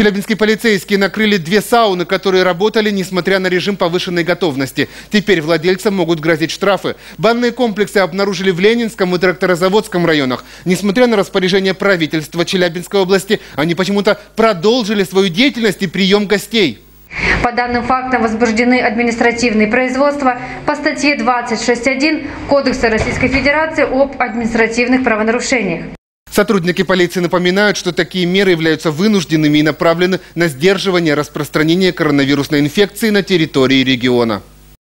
Челябинские полицейские накрыли две сауны, которые работали, несмотря на режим повышенной готовности. Теперь владельцам могут грозить штрафы. Банные комплексы обнаружили в Ленинском и Тракторозаводском районах. Несмотря на распоряжение правительства Челябинской области, они почему-то продолжили свою деятельность и прием гостей. По данным фактам возбуждены административные производства по статье 26.1 Кодекса Российской Федерации об административных правонарушениях. Сотрудники полиции напоминают, что такие меры являются вынужденными и направлены на сдерживание распространения коронавирусной инфекции на территории региона.